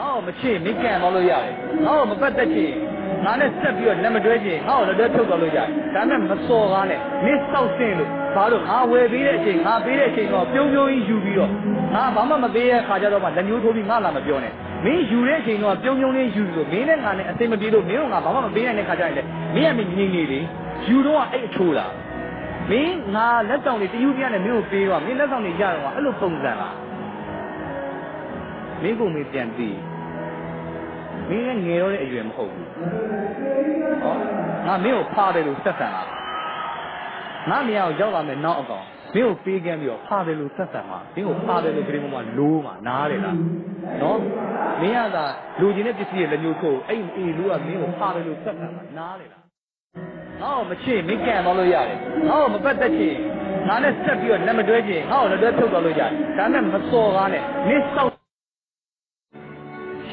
ငါ့ကိုမချစ်မင်းကန်သွားလို့ရတယ်ငါ့ကိုမပတ်သက်ချင်ငါနဲ့ဆက်ပြီးတော့လက်မတွဲချင်ငါ့ကိုလက်တွဲထုတ်သွားလို့ရတယ်ဒါပေမဲ့မစော်ကားနဲ့မင်းစောက်ဆင်းလို့ဘာလို့ငါဝယ်ပေးတဲ့အချိန်ငါပေးတဲ့အချိန်တော့ပြုံးပြုံးကြီးယူပြီးတော့ငါဘာမှမပေးတဲ့ခါကျတော့မှလက်ညှိုးထိုးပြီးငါလာမပြောနဲ့မင်းယူတဲ့အချိန်တော့ပြုံးပြုံးလေးယူပြီးတော့မင်းနဲ့ငါနဲ့အသိမပြေလို့မင်းကငါဘာမှမပေးနိုင်တဲ့ခါကျရင်လေမင်းကမင်းငြိမ်နေလေယူတော့အဲ့အချိုးလားမင်းငါလက်ဆောင်တွေတယူပြနဲ့မင်းကိုပေးတော့မင်းလက်ဆောင်တွေရတော့အဲ့လိုပုံစံလားမင်းကိုမင်းပြန်ပြီး မင်းလည်းငယ်တော့တဲ့အရွယ်မဟုတ်ဘူးဟောငါမင်းကိုဖားတယ်လို့ဆက်ဆံလားငါမင်းကိုရောက်လာမယ်နောက်အကောင်မင်းကိုပေးကမ်းပြီးတော့ဖားတယ်လို့ဆက်ဆံမှာမင်းကိုဖားတယ်လို့ကြိမ်ပေါ်မှာလိုးမှာနားတယ်လားနော်မင်းကသာလူချင်းတဲ့ပစ္စည်းရဲ့လက်ညှိုးထိုးအဲ့အေးလူကမင်းကိုဖားတယ်လို့ဆက်ဆံမှာနားတယ်လားငါ့ကိုမချစ်မင်းကန်သွားလို့ရတယ်ငါ့ကိုမပတ်သက်ချင်ငါနဲ့ဆက်ပြီးတော့လက်မတွဲချင်ငါ့ကိုလက်တွဲထုတ်သွားလို့ရတယ်ဒါပေမဲ့မစော်ကားနဲ့မင်းစောက်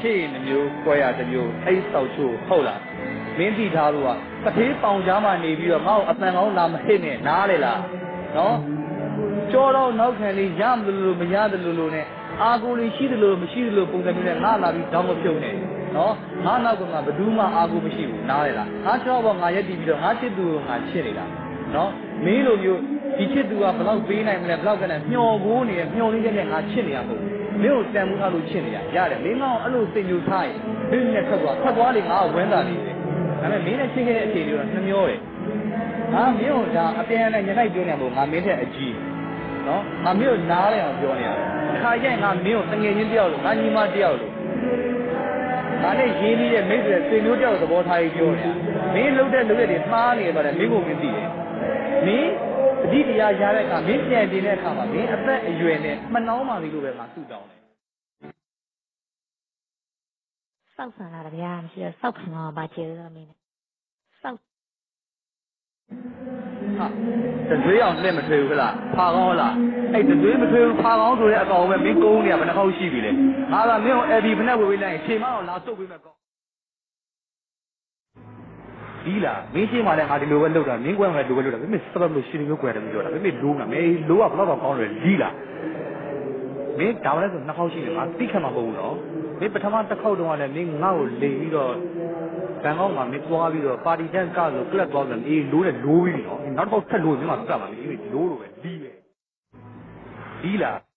ရှေ့နှမျိုးကွဲရတစ်မျိုးအဲ့စောက်ချိုးဟုတ်လားမင်းတိထားလို့ကတထေးပေါင်ကြားမှနေပြီးတော့ငါ့ကိုအပန်ကောင်းလာမဟစ်နဲ့နားလေလားနော်ကြောတော့နောက်ခံလေးရမလို့လို့မရတယ်လို့လို့နဲ့အာကိုလေးရှိတယ်လို့မရှိတယ်လို့ပုံစံမျိုးနဲ့ငါလာပြီးတောင်းမပြုံးနဲ့နော်ငါနောက်ကငါဘယ်သူမှအာကိုမရှိဘူးနားလေလားငါချောဘောငါရက်တည်ပြီးတော့ငါချစ်သူကိုငါချစ်နေတာနော်မင်းလိုမျိုး ဒီချစ်သူကဘယ်လောက်ပေးနိုင်မလဲဘယ်လောက်ကနဲ့မျောကိုးနေမျောလေးတဲ့ငါချစ်နေရမဟုတ်ဘူးမင်းကိုတန်မှုထားလို့ချစ်နေရရတယ်မင်းကောင်အဲ့လိုစိတ်ညူထားရင်မင်းနဲ့ထွက်သွားထွက်သွားလေငါကဝင်းတာနေတယ်ဒါပေမဲ့မင်းနဲ့ချစ်ခဲ့တဲ့အချိန်တွေတော့နှမျောတယ်ငါမင်းကိုဒါအပြန်နဲ့ညှိုက်ပြောနေမို့ငါမင်းတဲ့အကြီးနော်ငါမင်းကိုနားလဲအောင်ပြောနေရတယ်တစ်ခါကျရင်ငါမင်းကိုတငယ်ချင်းတယောက်လို့ငါညီမတယောက်လို့ဒါနဲ့ရင်းနှီးတဲ့မိတ်ဆွေဆွေမျိုးတယောက်သဘောထားပြီးပြောနေတာမင်းလှုပ်တဲ့လှုပ်တဲ့တွေမှားနေတော့တယ်မင်းကိုမင်းသိတယ်မင်း အဓိတရားရတဲ့အခါမင်းပြန်တင်တဲ့အခါမှာမင်းအသက်အရွယ်နဲ့မနှောင်းပါသေးလို့ပဲငါဆုတောင်းတယ်စောက်ဆန်လာတယ်ဗျာမရှိတော့စောက်ခံတော့ဘာကျေလို့မင်းစောက်ဟာတသွေးအောင်လက်မထွေးဘူးခလားဖာကောင်းလားအဲ့တသွေးမထွေးဘူးဖာကောင်းဆိုတဲ့အကောင်ပဲမင်းကုန်းနေရဘယ်နှခေါက်ရှိပြီလဲငါကမင်းကိုအဲ့ဒီဖက်ဝေးဝေးလိုက်ရင်ချိန်မအောင်လာစုပ်ပေးမယ်ကော ဒီလားမင်းရှင်းမှလည်းငါဒီလိုပဲလုပ်တာမင်းကွယ်မှလည်းဒီလိုပဲလုပ်တာမင်းစပတ်လို့ရှင်းမျိုးကွယ်တယ်မပြောတာမင်းလိုးမှာမင်းလိုးကဘယ်တော့ကောင်းတယ်ဒီလားမင်းဒါမှလည်းဆိုနှစ်ခေါက်ရှိတယ်ငါသိခံမှာမဟုတ်ဘူးနော်မင်းပထမတစ်ခေါက်တုန်းကလည်းမင်းငါ့ကိုလိန်ပြီးတော့ဘန်ကောက်မှာမင်းသွားပြီးတော့ပါတီတန်းကဆိုကလပ်သွားတယ်အေးလိုးတယ်လိုးပြီးနော်နောက်တစ်ခေါက်ထပ်လိုးရင်မင်းကကပ်ပါမင်းလိုးလိုပဲဒီပဲဒီလား